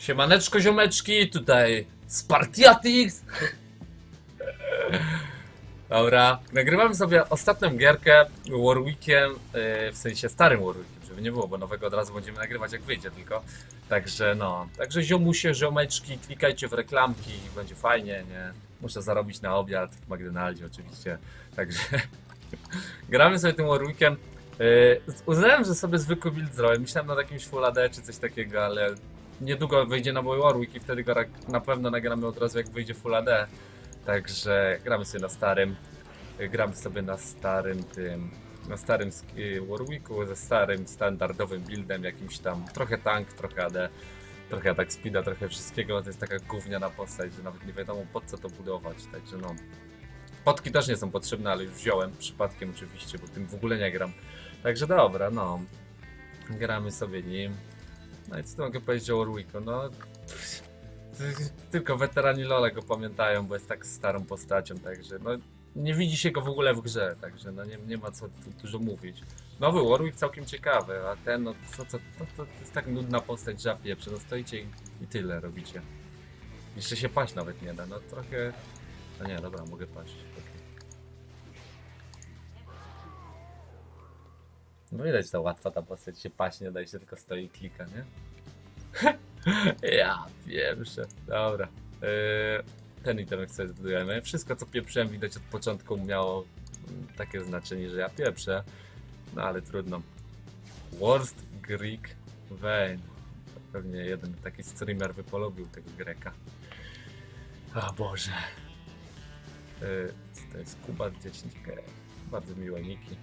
Siemaneczko ziomeczki, tutaj Spartiatix. Dobra, nagrywamy sobie ostatnią gierkę Warwickiem, yy, w sensie starym Warwickiem, żeby nie było, bo nowego od razu będziemy nagrywać jak wyjdzie tylko. Także no, także ziomusie, ziomeczki, klikajcie w reklamki, będzie fajnie, nie? Muszę zarobić na obiad w McDonaldzie oczywiście, także gramy sobie tym Warwickiem. Yy, uznałem, że sobie zwykły build zrobię, myślałem nad jakimś Full AD czy coś takiego, ale niedługo wyjdzie na Warwick i wtedy go na pewno nagramy od razu jak wyjdzie Full AD. Także gramy sobie na starym. Gramy sobie na starym tym. Na starym y, Warwicku ze starym standardowym buildem, jakimś tam trochę tank, trochę AD, trochę atak speeda, trochę wszystkiego. To jest taka gówniana postać, że nawet nie wiadomo po co to budować. Także no. Potki też nie są potrzebne, ale już wziąłem przypadkiem oczywiście, bo tym w ogóle nie gram. Także dobra, no. Gramy sobie nim. No i co tu mogę powiedzieć o Warwicku? No, tylko weterani Lola go pamiętają, bo jest tak starą postacią, także no, nie widzi się go w ogóle w grze, także no nie, nie ma co tu dużo mówić. Nowy Warwick całkiem ciekawy, a ten, no co, co, to, to jest tak nudna postać, że ja pieprzę, no stoicie i, i tyle robicie. Jeszcze się paść nawet nie da, no trochę... No nie, dobra, mogę paść. No widać, to łatwa ta postać się paść nie da i się tylko stoi i klika, nie? ja pierwsze. Dobra. Yy, ten itemek sobie zbudujemy. Wszystko co pieprzyłem widać od początku miało takie znaczenie, że ja pieprzę. No ale trudno. Worst Greek Vein. Pewnie jeden taki streamer by polubił tego Greka. O Boże. Yy, to jest Kuba 10 Bardzo miłe niki.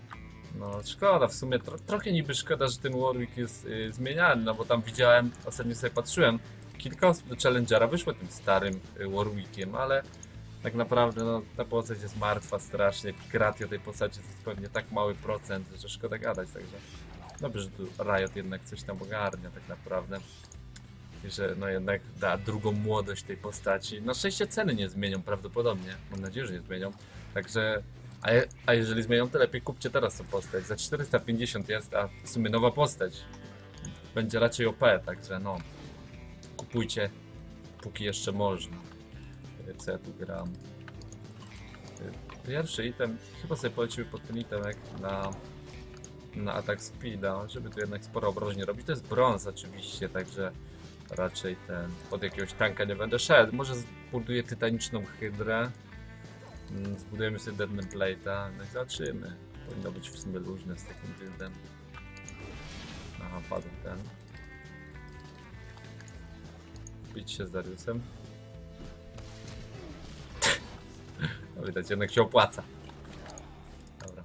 No szkoda, w sumie tro, trochę niby szkoda, że ten Warwick jest y, zmieniany, no bo tam widziałem, ostatnio sobie patrzyłem, kilka osób do Challengera wyszło tym starym y, Warwickiem, ale tak naprawdę no, ta postać jest martwa strasznie, pikratio tej postaci to jest pewnie tak mały procent, że szkoda gadać, także dobrze, że tu Riot jednak coś tam ogarnia tak naprawdę. I że no jednak da drugą młodość tej postaci. Na szczęście ceny nie zmienią prawdopodobnie, mam nadzieję, że nie zmienią, także a, je, a jeżeli zmienią, to lepiej kupcie teraz tę postać. Za 450 jest, a w sumie nowa postać. Będzie raczej OP, także no. Kupujcie, póki jeszcze można. E, Co ja tu gram? E, Pierwszy item, chyba sobie poleciły pod ten itemek na, na atak speeda, żeby tu jednak sporo obrażeń robić. To jest brąz oczywiście, także raczej ten, pod jakiegoś tanka nie będę szedł. Może zbuduję tytaniczną hydrę. Mm, Zbudujemy sobie Deadman Plate'a, no i zobaczymy. Powinno być w sumie luźne z takim buildem. Aha, padł ten. Bić się z Dariusem. No widać, jednak się opłaca. Dobra.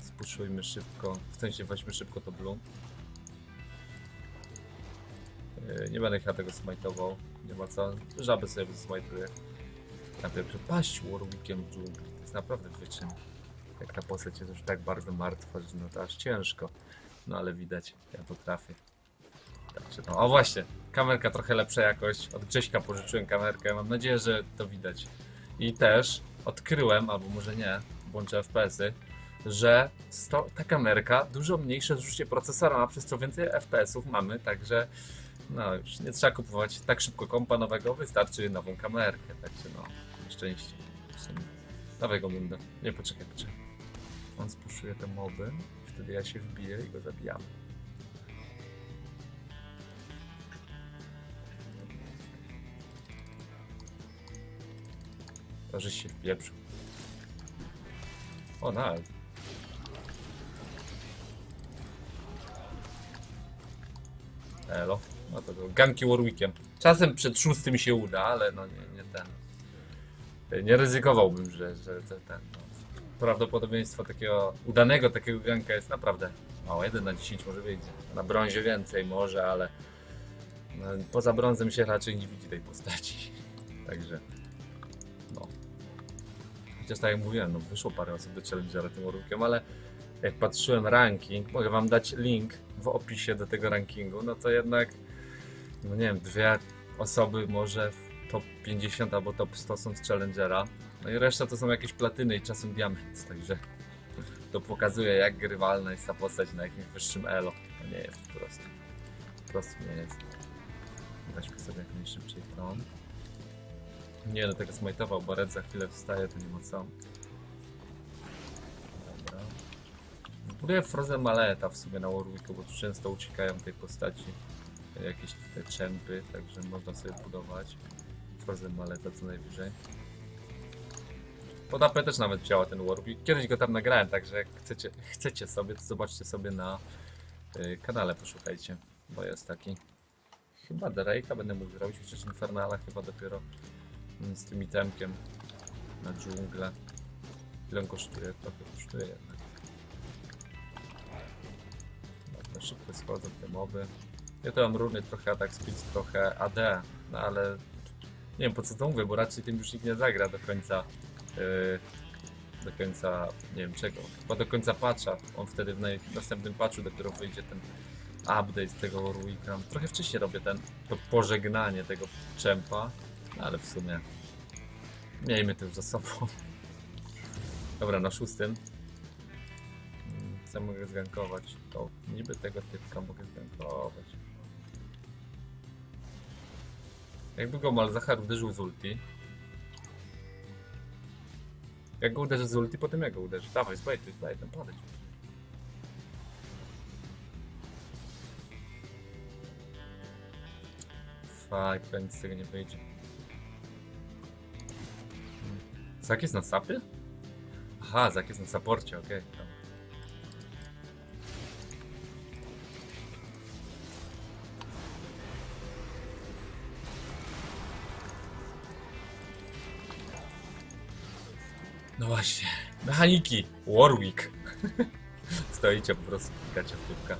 Spuszczujmy szybko, w sensie weźmy szybko to blue. Yy, Nie będę chyba tego smajtował, nie ma co. Żaby sobie smajtuję. Najpierw paść Warwickiem w dżungli. To jest naprawdę wyczyn. Jak ta postać jest już tak bardzo martwa, że no to aż ciężko. No ale widać, ja potrafię. Także no, o właśnie, kamerka trochę lepsza jakość. Od Grześka pożyczyłem kamerkę, mam nadzieję, że to widać. I też odkryłem, albo może nie, włączę FPS-y, że sto, ta kamerka dużo mniejsze zużycie procesora ma, przez co więcej FPS-ów mamy, także no już nie trzeba kupować tak szybko kompa nowego, wystarczy nową kamerkę, także no, na szczęście. W sumie. Nowego będę. Nie, poczekaj, poczekaj. On spuszczuje te moby, wtedy ja się wbiję i go zabijamy. To, żeś się wpieprzył. O, nawet. Elo. No to go ganki Warwickiem. Czasem przed szóstym się uda, ale no nie, nie ten. Nie ryzykowałbym, że, że, ten. No. Prawdopodobieństwo takiego udanego takiego ganka jest naprawdę mało. 1 na 10 może wyjdzie. Na brązie więcej może, ale no, poza brązem się raczej nie widzi tej postaci. Także no. Chociaż tak jak mówiłem, no wyszło parę osób do Challengera tym Warwickiem, ale jak patrzyłem ranking, mogę wam dać link w opisie do tego rankingu, no to jednak, no nie wiem, dwie osoby może top 50 albo top 100 są z Challengera, no i reszta to są jakieś platyny i czasem diament, także to pokazuje jak grywalna jest ta postać na jakimś wyższym elo. To nie jest po prostu. Po prostu nie jest. Weźmy sobie jak najszybciej to. Nie, no tego smajtował, bo Red za chwilę wstaje, to nie ma co. Dobra. Zbuduję Frozen Maleta w sumie na Warwicku, bo tu często uciekają tej postaci jakieś te czempy, także można sobie budować Frozen Maleta co najwyżej. Pod AP też nawet działa ten Warwick. Kiedyś go tam nagrałem, także jak chcecie, chcecie sobie, to zobaczcie sobie na y, kanale, poszukajcie, bo jest taki. Chyba Drake'a będę mógł zrobić, chociaż Infernala chyba dopiero mm, z tym itemkiem na dżunglę. Ile on kosztuje? Trochę kosztuje jednak. Dobra, szybko schodzą te moby. Ja to mam runy trochę atak speed, trochę AD, no ale nie wiem po co to mówię, bo raczej tym już nikt nie zagra do końca yy, do końca, nie wiem czego, chyba do końca patcha, on wtedy w następnym patchu dopiero wyjdzie ten update z tego Warwicka. Trochę wcześniej robię ten, to pożegnanie tego czempa, no ale w sumie miejmy to już za sobą. Dobra, na szóstym. Mm, Co mogę zgankować? To niby tego typka mogę zgankować. Jakby go Malzahar uderzył z ulti. Jak go uderzy z ulti, potem jak go uderzy. Dawaj, zbajtuj, zbajtuj, podejdź. Fak, chyba nic z tego nie wyjdzie. Zak jest na sapie? Aha, Zak jest na saporcie, okej. tam. No właśnie. Mechaniki. Warwick. Stoicie po prostu, klikacie w typka.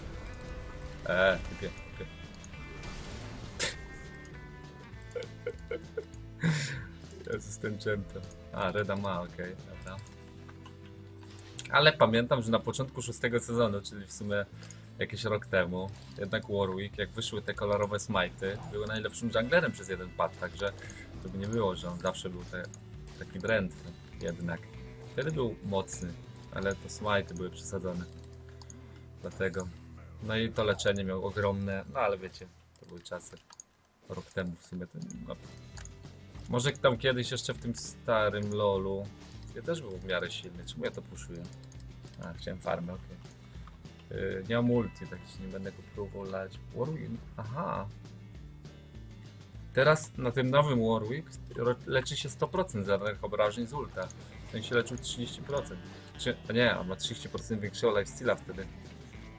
Eee, typie, typie. Jezus, ten czempion. A, Reda ma, okej, dobra. Ale pamiętam, że na początku szóstego sezonu, czyli w sumie jakiś rok temu, jednak Warwick, jak wyszły te kolorowe smajty, był najlepszym junglerem przez jeden pad, także to by nie było, że on zawsze był te, taki drętwy jednak. Wtedy był mocny, ale to smajty były przesadzone. Dlatego. No i to leczenie miał ogromne, no ale wiecie, to były czasy. Rok temu w sumie. To, no. Może tam kiedyś jeszcze w tym starym lolu. Ja też był w miarę silny. Czemu ja to puszuję? A, chciałem farmę, okej. Yy, nie mam multi, tak że nie będę go próbował lać. Aha. Teraz na tym nowym Warwick leczy się 100% żadnych obrażeń z ulta. Ten się leczył 30%. Czy, nie, on ma 30% większego lifesteala wtedy.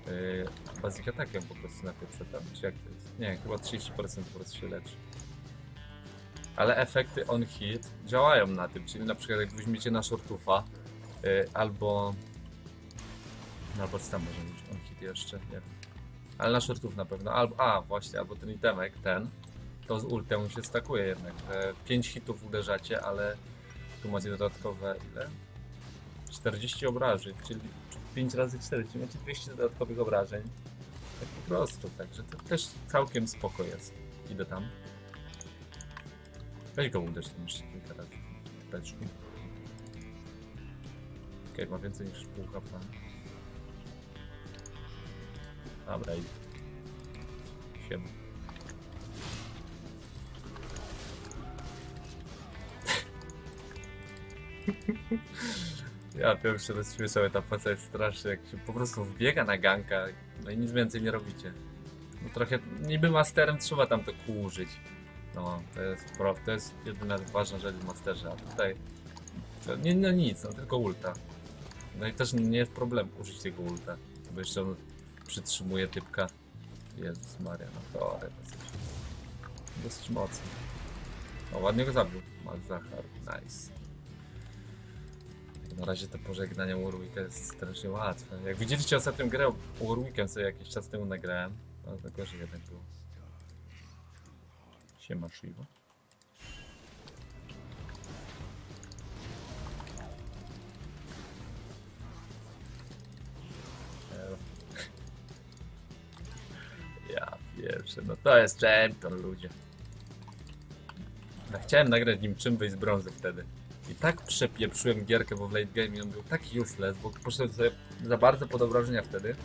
Yy, basic atakiem po prostu na pierwsze tam, czy jak to jest? Nie, chyba 30% po prostu się leczy. Ale efekty on hit działają na tym, czyli na przykład jak weźmiecie na shortufa yy, albo albo co tam może być on hit jeszcze, nie wiem. Ale na shortów na pewno, albo, a właśnie, albo ten itemek, ten, to z ultem się stakuje jednak, że 5 hitów uderzacie, ale tu macie dodatkowe ile? 40 obrażeń, czyli 5 razy 4, czyli macie 200 dodatkowych obrażeń. Tak po prostu, także to też całkiem spoko jest. Idę tam. Weź go uderz tam jeszcze kilka razy. Teczku. Okej, ma więcej niż pół HP. Dobra, i... Siema. Ja pierwszy raz słyszałem, ta faca jest straszna, jak się po prostu wbiega na ganka, no i nic więcej nie robicie. No trochę, niby masterem trzeba tam to kół użyć. No, to jest, pro, to jest jedyna ważna rzecz w masterze, a tutaj to nie, no nic, no tylko ulta. No i też nie jest problem użyć tego ulta, bo jeszcze on przytrzymuje typka. Jezus Maria, no to ale dosyć, dosyć mocno. O, ładnie go zabił. Malzahar, nice. Na razie to pożegnanie Warwicka jest strasznie łatwe. Jak widzieliście ostatnią grę Warwickiem sobie jakiś czas temu nagrałem, no to gorzej jednak było. Siema Shiva. Ja pierwszy, no to jest champion ludzie. Ja chciałem nagrać nim czym wyjść z brązy wtedy i tak przepieprzyłem gierkę, bo w late game i on był tak useless, bo poszedłem sobie za bardzo pod obrażenia wtedy.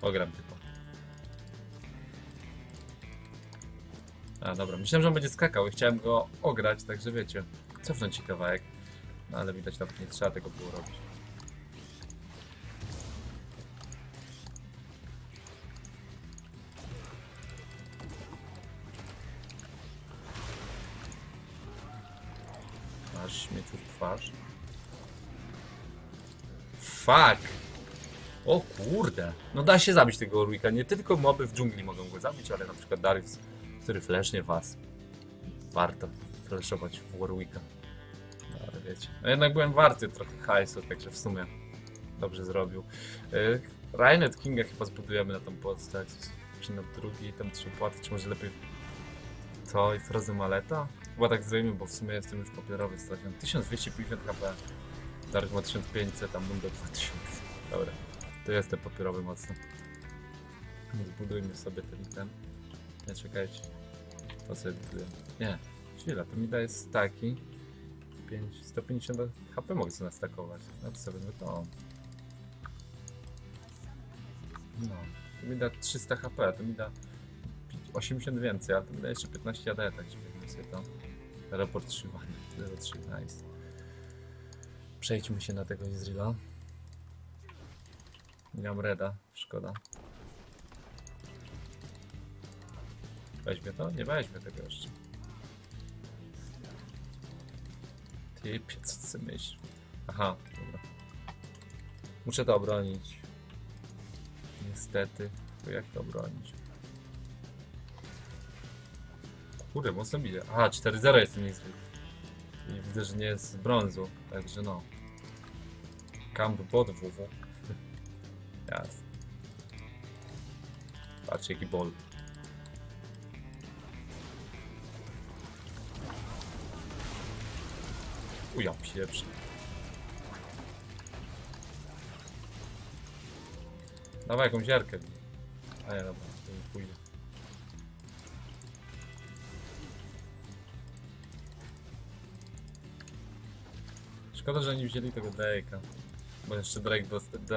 Ogram typa. A dobra, myślałem, że on będzie skakał i chciałem go ograć, także wiecie, cofnąć ci kawałek. No ale widać, nawet nie trzeba tego było robić. Fuck! O kurde! No da się zabić tego Orwika. Nie tylko moby w dżungli mogą go zabić, ale na przykład Darius, który flesznie was. Warto flashować w Warwicka. No, ale wiecie. No jednak byłem warty trochę hajsu, także w sumie dobrze zrobił. Yy, Rainet Kinga chyba zbudujemy na tą postać. Czy na drugiej tam trzeba płacić, czy może lepiej to i Frozy Maleta? Chyba tak zrobimy, bo w sumie jestem już papierowy straciłem. 1250 HP. Darius ma 1500, tam Mundo 2000. Dobra, to jestem papierowy mocno. Zbudujmy sobie ten item. Nie, czekajcie. To sobie buduję. Nie, chwila, to mi daje staki. 5, 150 HP mogę sobie nastakować. No to sobie wezmę to. No, to mi da 300 HP, to mi da 80 więcej, ale to mi da jeszcze 15 AD, także weźmy sobie to. Raport 3 03, nice. Przejdźmy się na tego Izraela. Nie mam reda, szkoda. Weźmie to? Nie weźmie tego jeszcze. Ty, co ty myślisz? Aha, dobra. Muszę to obronić. Niestety. Jak to obronić? Kurde, mocno bije. Aha, 4-0 jest ten Izrael. I widzę, że nie jest z brązu, także no. Camp pod WW. Jasne. Patrz jaki bol. Uja, pieprz. Dawaj jakąś ziarkę. A dobra, to. Szkoda, że nie wzięli tego Drake'a. Bo jeszcze Drake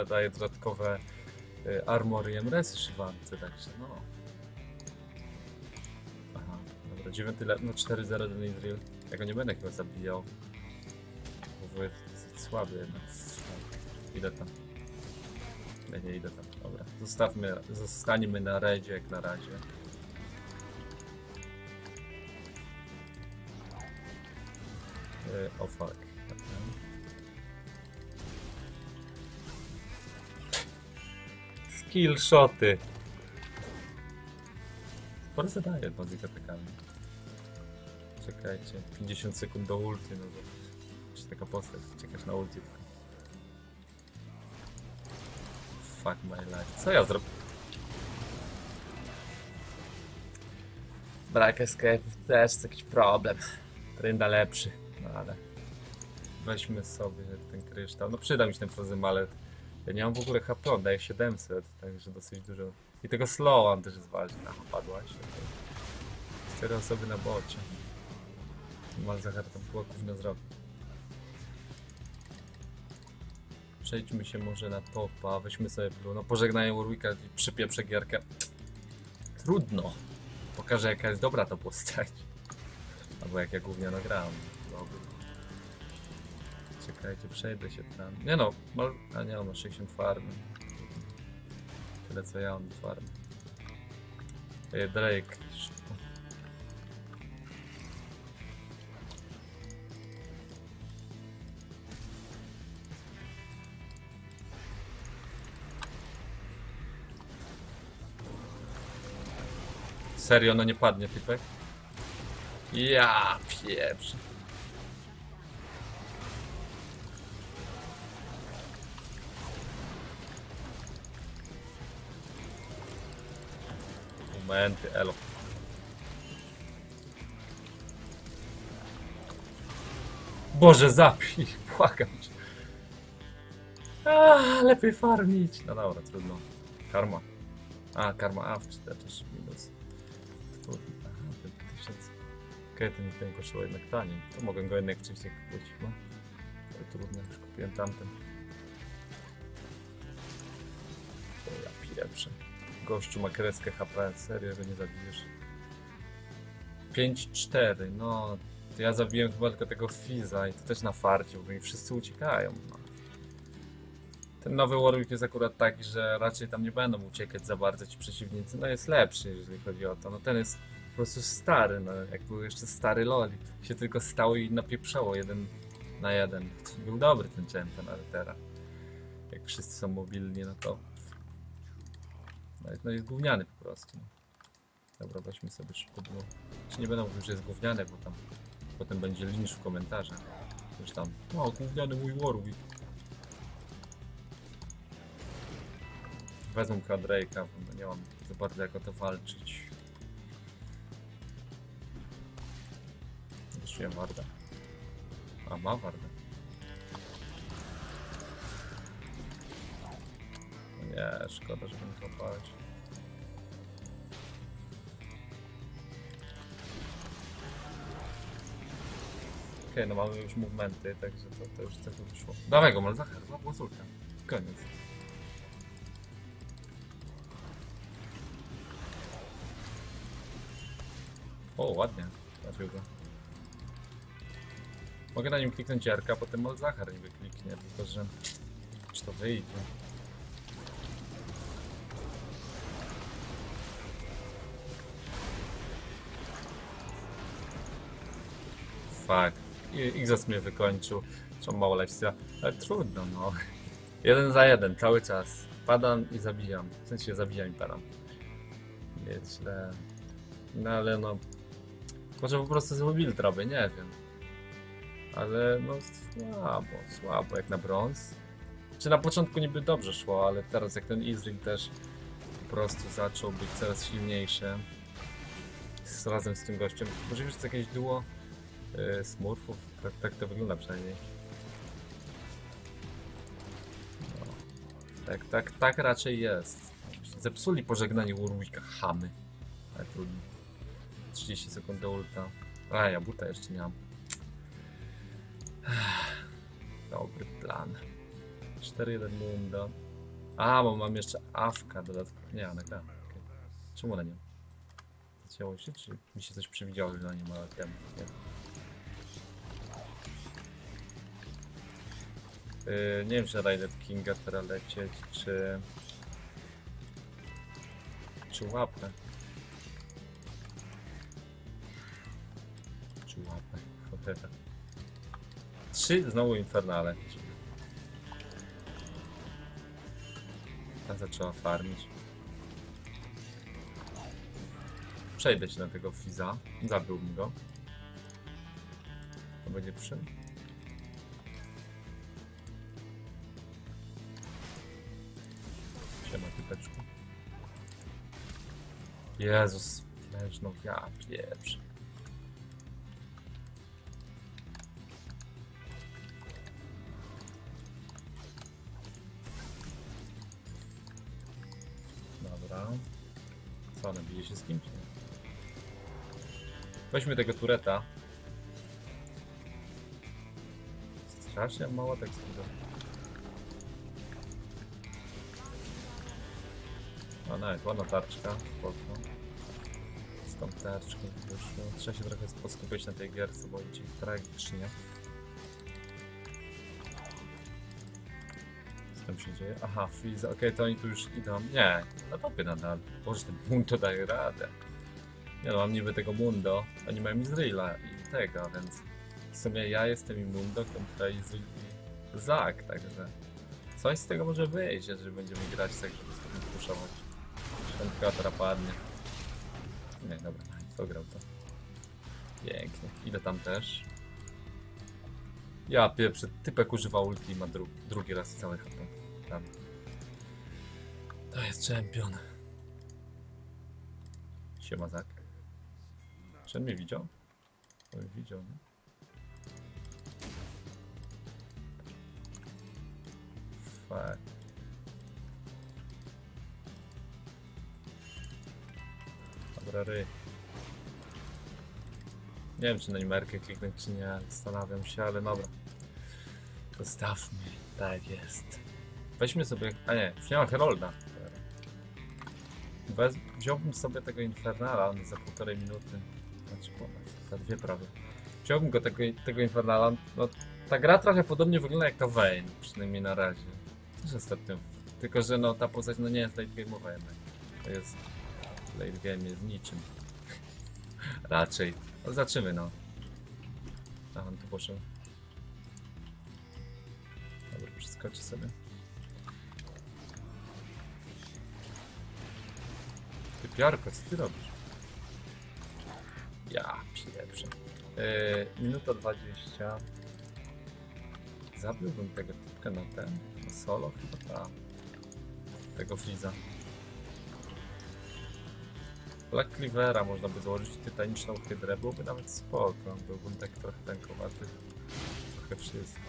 daje dodatkowe y, armor i emresy szywance, także no. Aha, dobra, 9 le- no 4-0 do Nidril. Ja go nie będę chyba zabijał. Bo jest słaby jednak. Idę tam. Nie, nie idę tam, dobra. Zostawmy, zostaniemy na redzie jak na razie. Y, O fuck. Skill shoty. Sporo zadaje z atakami. Czekajcie, 50 sekund do ulty, no bo czy taka postać, czekasz na ulti tylko. Fuck my life. Co ja zrobię? Brak escape też jest jakiś problem. Trynda lepszy, no ale weźmy sobie ten kryształ. No przyda mi się ten prozymalet. Ja nie mam w ogóle HP, on daje 700, także dosyć dużo. I tego slow on też jest ważny. A, padłaś. okej. Cztery osoby na bocie. Malzahar tam chłopów na zrobił. Przejdźmy się może na topa, weźmy sobie blue. No pożegnaję Warwicka i przypieprzę gierkę. Trudno. Pokażę jaka jest dobra ta postać. Albo jak ja głównie nagrałem. Dobry. Czekajcie, przejdę się tam. Nie no, a nie, on ma 60 farmy. Tyle co ja mam farmy. Ej, Drake. Serio, no nie padnie typek? Ja pieprz. Momenty, elo. Boże, zapij, błagam cię. Lepiej farmić. No dobra, trudno. Karma. A, karma, a, w też minus. Aha, ten tysiąc. Okej, to nie ten kosztował jednak taniej. To mogę go jednak wcześniej kupić, no. Ale trudno, już kupiłem tamten. O ja Pierwszy. Gościu ma kreskę HP, serio go nie zabijesz. 5-4, no. To ja zabiłem chyba tylko tego Fiza i to też na farcie, bo mi wszyscy uciekają. No. Ten nowy Warwick jest akurat taki, że raczej tam nie będą uciekać za bardzo ci przeciwnicy. No jest lepszy, jeżeli chodzi o to. No ten jest po prostu stary, no jak był jeszcze stary Loli. Się tylko stało i napieprzało jeden na jeden. Był dobry ten champion, ale teraz jak wszyscy są mobilni, no to no, no jest gówniany po prostu. No. Dobra, weźmy sobie szybko. Czy nie będę mówił, że jest gówniany, bo tam potem będzie lincz w komentarzach. Już tam, o gówniany mój Warwick. Wezmę Drake'a, bo nie mam za bardzo jak o to walczyć. Wyszuję Warda. A, ma Warda. Nie, szkoda, żeby nie złapałeś. Okej, no mamy już movementy, także to, to już trochę wyszło. Dawaj go, Malzachar, złap łazulkę. Koniec. O, ładnie. Trafił go. Mogę na nim kliknąć Jarka, a potem Malzachar niby kliknie, tylko że... Czy to wyjdzie? Fuck. Xos mnie wykończył. Czy mało. Ale trudno, no. Jeden za jeden, cały czas. Padam i zabijam. W sensie zabijam i padam. Nieźle. No ale no... Może po prostu z build nie wiem. Ale no słabo, słabo jak na brąz. Czy na początku niby dobrze szło, ale teraz jak ten Izring też po prostu zaczął być coraz silniejszy. Z, razem z tym gościem. Może już jest jakieś duo smurfów? Tak, tak to wygląda przynajmniej. No. Tak, tak, tak raczej jest. Zepsuli pożegnanie Warwicka, chamy. Ale trudno. 30 sekund do ulta. A, ja buta jeszcze nie mam. Dobry plan. 4-1 Mundo. A, bo mam jeszcze awka dodatkowo. Nie, ona gra. Okay. Czemu ona nie? Zacięło się, czy mi się coś przewidziało, że ona nie ma temu? Nie. Yy, nie wiem, czy Rider Kinga teraz lecieć, czy... Czy łapę. Czy łapę. Cholera. Trzy znowu Infernale. Ta zaczęła farmić. Przejdę się na tego Fiza. Zabiłbym go. To będzie przy. Typeczku. Jezus. Leż, no ja pieprz. Dobra. Co, ona bije się z kimś? Weźmy tego tureta. Strasznie mała tekstura. A nawet ładna tarczka, spoko. Z tą tarczką wyszło. Trzeba się trochę poskupić na tej gierce, bo idzie tragicznie. Co tam się dzieje? Aha, Freeze, okej, to oni tu już idą. Nie, na topie nadal. Boże, ten Mundo daje radę. Nie no, mam niby tego Mundo, oni mają Izraela i tego, więc w sumie ja jestem i Mundo kontra Izrael i Zak, także coś z tego może wyjść, jeżeli będziemy grać tak, żeby sobie puszować. Ten Katra padnie. Nie, dobra, dograł to. Pięknie. Idę tam też. Ja pierwszy typek używa ulti i ma dru drugi raz cały HP. Tam. To jest czempion. Siema Zak. Czy on mnie widział? Mnie widział, nie? Fuck. Dobra, ry. Nie wiem, czy na nimerkę kliknąć, czy nie. Zastanawiam się, ale dobra. Zostawmy. Tak jest. Weźmy sobie... A nie, już nie ma Herolda. Wez... Wziąłbym sobie tego Infernala, on za półtorej minuty. Znaczy ponad, za dwie prawie. Wziąłbym go tego, tego Infernala. No, ta gra trochę podobnie wygląda jak to Vayne, przynajmniej na razie. Też ostatnio. Tylko, że no ta postać no nie jest late game'owa jednak. To jest... Late game jest niczym. Raczej. No zobaczymy no. Aha, tu poszedł. Dobra, przeskoczy sobie. Ty Piarko, co ty robisz? Ja pierwszy. Yy, minuta 20. Zabiłbym tego typka na ten, na solo chyba ta. Tego Friza. Black Cleavera można by założyć tytaniczną hydrę, byłoby nawet spoko. Byłbym tak trochę tankowaty. Trochę wszystko.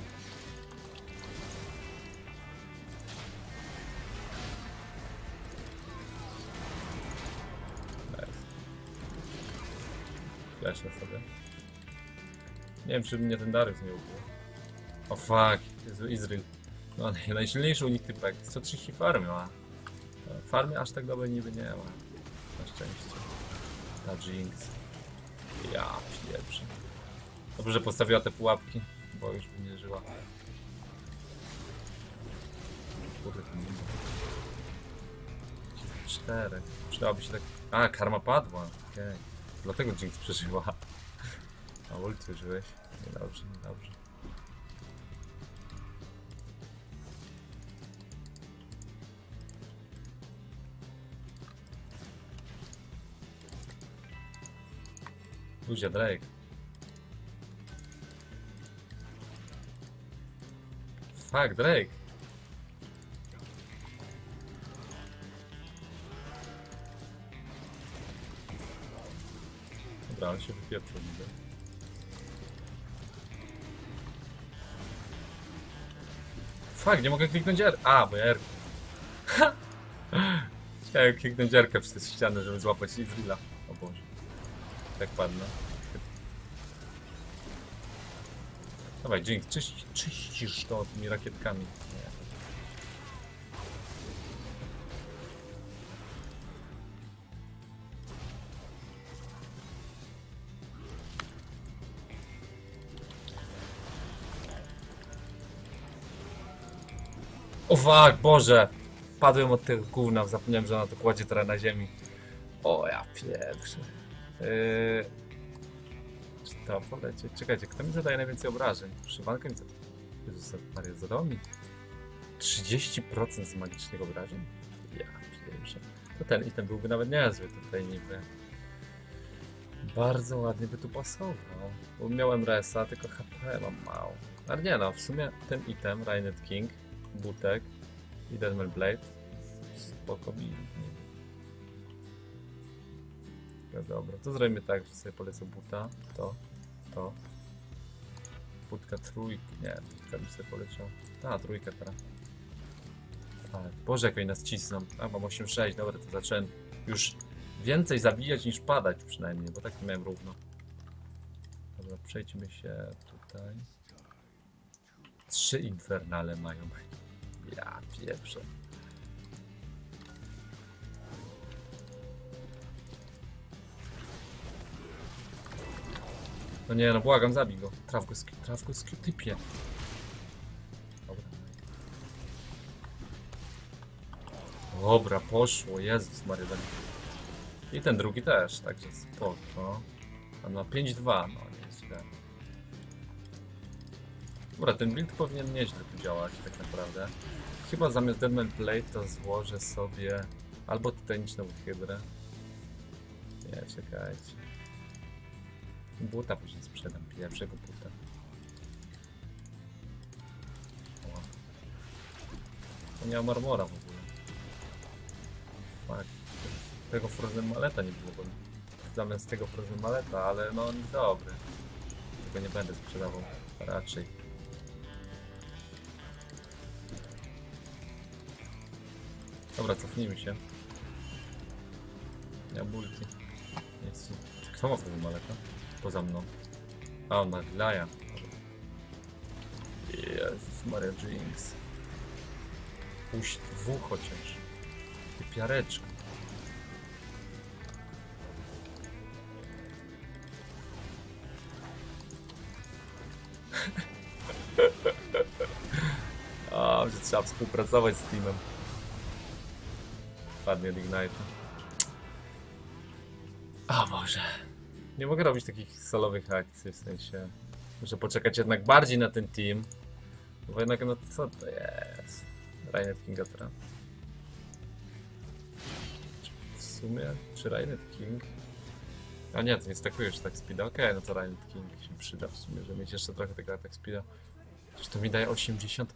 Fleszę sobie. Nie wiem, czy mnie ten Darius nie ubił. O fuck, Jezu, Izrael. No, naj- najsilniejszy u nich typek. 130 farmy ma. Farmy aż tak dobrej niby nie ma. Na szczęście. Ta Jinx. Ja pierwszy. Dobrze, że postawiła te pułapki, bo już by nie żyła. Czterech. Przydałoby się tak... A, karma padła. Okej. Dlatego Jinx przeżyła. A ulti użyłeś? Niedobrze, niedobrze. Buzia Drake. Fuck, Drake. Dobra, on się wypieprzył niby. Fuck, nie mogę kliknąć R. A, bo R. Chciałem kliknąć R przez ścianę, żeby złapać Izrila. Tak padnę. Dawaj, Jinx, czyść, czyścisz to tymi rakietkami. Nie. Boże! Padłem od tego gówna, zapomniałem, że ona to kładzie teraz na ziemi. O ja pierwszy. Yy... Czy to polecieć? Czekajcie, kto mi zadaje najwięcej obrażeń? Szywanka mi zadaje... Jezus Maria, zadał mi 30% z magicznych obrażeń? Ja pierwszy. To ten item byłby nawet niezły tutaj niby. Bardzo ładnie by tu pasował. Bo miałem resa, tylko HP mam mało. Ale nie no, w sumie ten item, Rainet King, Butek i Deadman Blade spoko mi. No dobra, to zrobimy tak, że sobie polecę buta, to, to. Budka trójki, nie, budka mi sobie poleciał. A, trójka teraz. Tak, Boże, jak oni nas cisną. A, mam 8-6, dobra, to zacząłem już więcej zabijać niż padać przynajmniej, bo tak nie miałem równo. Dobra, przejdźmy się tutaj. Trzy infernale mają. Ja pieprzę. No nie, no błagam, zabij go. Traf go, traf go, sk- typie. Dobra. Dobra, poszło, Jezus Maria. tak. I ten drugi też, także spoko. A no 5-2, no nie jest źle. Dobra, ten build powinien nieźle tu działać tak naprawdę. Chyba zamiast Deadman Blade to złożę sobie albo tytaniczną hydrę. Nie, czekajcie. Buta później sprzedam, pierwszego buta. O. Nie mam armora w ogóle. Fuck. Tego Frozen Maleta nie było, zamiast tego Frozen Maleta, ale no on jest dobry. Tego nie będę sprzedawał, raczej. Dobra, cofnijmy się. Ja. Jest... Kto ma Frozen Maleta? poza mną. A, on ma glaja. Jezus Maria Jinx. Puść dwóch chociaż. I piareczka. A, że trzeba współpracować z teamem. Padnie od Nie mogę robić takich solowych akcji, w sensie... Muszę poczekać jednak bardziej na ten team. Bo jednak, no co to jest? Rainet Kinga teraz. W sumie, czy Rainet King? A nie, to nie stakujesz tak speeda. Okej, no to Rainet King się przyda w sumie, żeby mieć jeszcze trochę tego atak speeda. Przecież to mi daje 80%,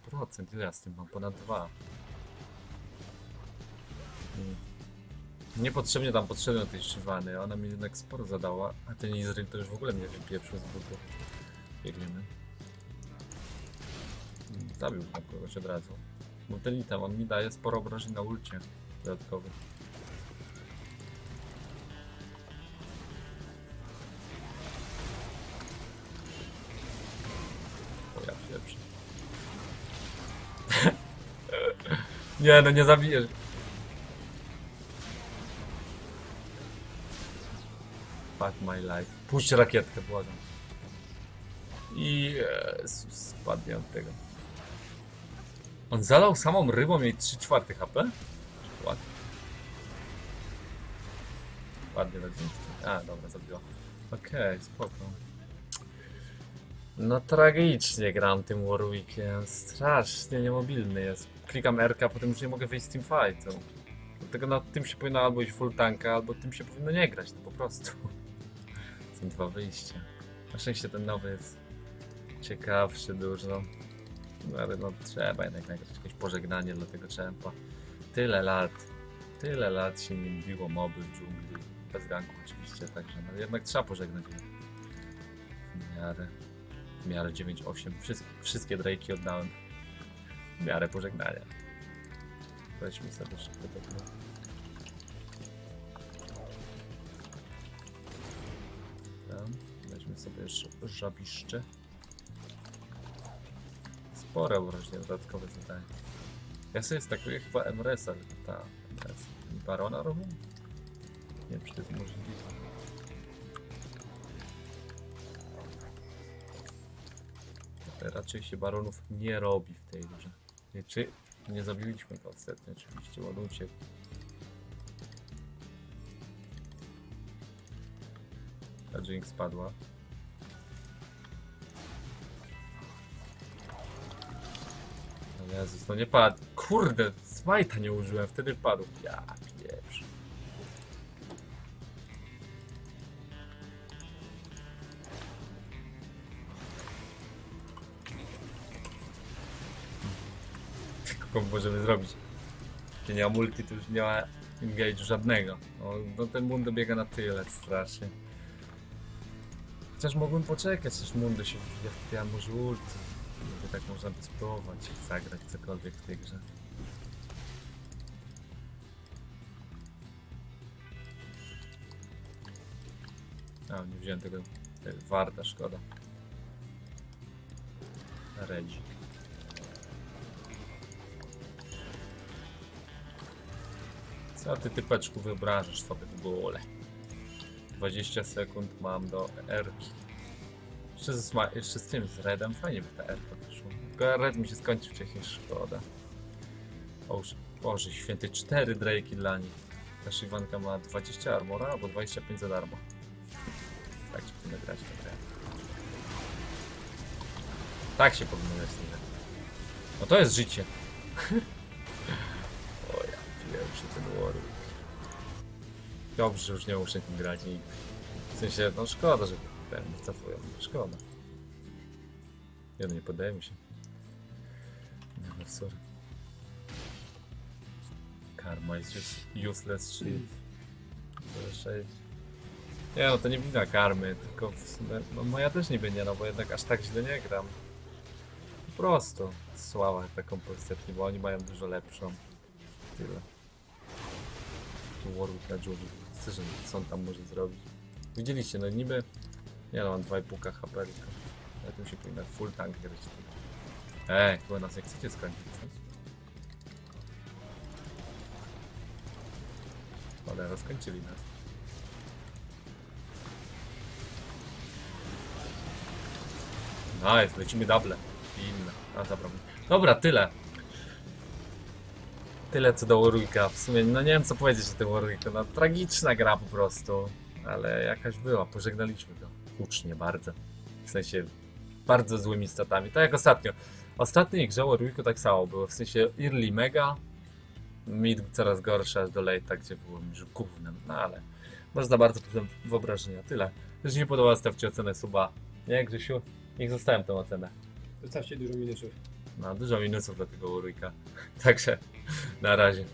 ile ja z tym mam? Ponad 2. Hmm. Niepotrzebnie tam potrzebne tej Shivany, ona mi jednak sporo zadała, a ten Izrael to już w ogóle mnie wypieprzył z butów. Biegniemy. Zabił tam kogoś od razu. Bo ten item, on mi daje sporo obrażeń na ulcie dodatkowych. Pierwszy. nie no, nie zabijesz. Fuck my life. Puść rakietkę, błagam. Jezus, spadnie od tego. On zalał samą rybą jej 3 czwarte HP? Ładnie. Ładnie tak A, dobra, zabiła. Okej, spoko. No tragicznie gram tym Warwickiem. Strasznie niemobilny jest. Klikam R, potem już nie mogę wyjść z teamfightu. Dlatego na tym się powinno albo iść full tanka, albo tym się powinno nie grać, no po prostu. Są dwa wyjścia. Na szczęście ten nowy jest ciekawszy dużo. No ale no trzeba jednak nagrać jakieś pożegnanie dla tego czempa. Tyle lat, tyle lat się nim biło moby w dżungli. Bez ganku oczywiście, także no jednak trzeba pożegnać. W miarę, w miarę 9-8. Wszystkie, wszystkie Drake'i oddałem. W miarę pożegnania. Weźmy sobie szybko tego. Weźmy sobie żabiszcze. Spore urośnie dodatkowe zadanie. Ja sobie stakuję chyba MRS, ale ta MRS Barona robią? Nie wiem, czy to jest możliwe. Raczej się baronów nie robi w tej grze. Czy nie zabiliśmy go ostatnio oczywiście, on uciekł. Ta Jinx spadła. Jezus, no nie padł. Kurde, smajta nie użyłem, wtedy padł. Ja pieprz. Tylko możemy zrobić. Jak nie ma multi, to już nie ma engage żadnego. No, no ten Mundo biega na tyle strasznie. Chociaż mogłem poczekać, aż Mundo się wbije w ja może ulti. Tak można by spróbować zagrać cokolwiek w tej grze. A, nie wziąłem tego. tego warta, szkoda. Redzik. Co ty typeczku wyobrażasz sobie w ogóle? 20 sekund mam do Erki. Jeszcze z, jeszcze z tym, z Redem, fajnie by ta Erka wyszła. Tylko Red mi się skończy wcześniej, szkoda. O, Boże święty, 4 Drake'i dla nich. Ta Shivanka ma 20 armora albo 25 za darmo. Tak się powinno grać tę grę. Tak się powinno grać tę grę. No to jest życie. o ja pierwszy ten Warwick. Dobrze, już nie muszę tym grać w sensie, no szkoda, że ten wycofują. Szkoda. Ja nie poddaję mi się. Nie, no sorry. Karma is just useless shit. 06. Nie no, to nie wina karmy, tylko w sumie, no moja też niby nie, no bo jednak aż tak źle nie gram. Po prostu słaba taką koncepcję, bo oni mają dużo lepszą. Tyle. Warwick na że- co on tam może zrobić? Widzieliście, no niby... Nie no, mam 2,5 HP. Ja tu się powinna full tank grać. Ej, chyba nas nie chcecie skończyć, co? Ale rozkończyli nas. Nice, lecimy double. I inne. A dobra. Dobra, tyle. tyle co do Warwicka. W sumie, no nie wiem co powiedzieć o tym Warwicku. No tragiczna gra po prostu. Ale jakaś była, pożegnaliśmy go. Hucznie bardzo. W sensie, bardzo złymi statami. Tak jak ostatnio. Ostatniej grze Warwicku tak samo było. W sensie early mega, mid coraz gorsze, aż do late, gdzie było już gównem. No ale może za bardzo potem wyobrażenia. Tyle. Jeżeli się podoba, stawcie ocenę suba. Nie, Grzesiu? Niech zostawiam tą ocenę. Zostawcie dużo minusów. No, dużo minusów dla tego Warwicka. Także, na razie.